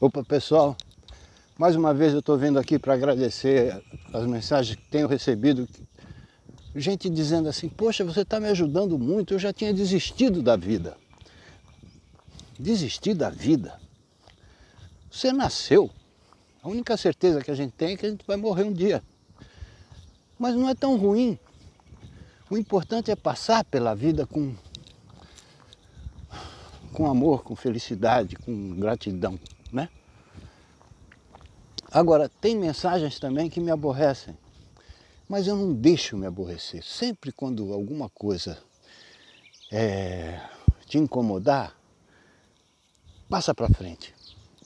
Opa pessoal, mais uma vez eu estou vindo aqui para agradecer as mensagens que tenho recebido. Gente dizendo assim, poxa, você está me ajudando muito, eu já tinha desistido da vida. Desistir da vida? Você nasceu. A única certeza que a gente tem é que a gente vai morrer um dia. Mas não é tão ruim. O importante é passar pela vida com, com amor, com felicidade, com gratidão né? Agora, tem mensagens também que me aborrecem, mas eu não deixo me aborrecer. Sempre quando alguma coisa é, te incomodar, passa para frente,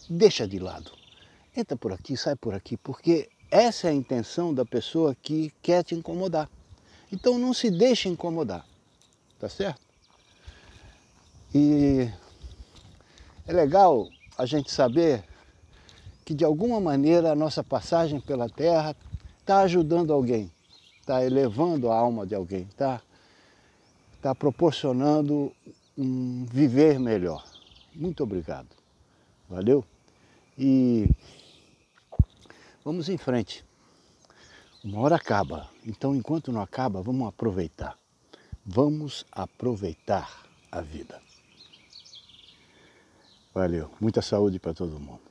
deixa de lado. Entra por aqui, sai por aqui, porque essa é a intenção da pessoa que quer te incomodar. Então não se deixe incomodar, tá certo? E é legal a gente saber que de alguma maneira a nossa passagem pela Terra está ajudando alguém, está elevando a alma de alguém, está tá proporcionando um viver melhor. Muito obrigado. Valeu? E vamos em frente. Uma hora acaba, então enquanto não acaba, vamos aproveitar. Vamos aproveitar a vida. Valeu. Muita saúde para todo mundo.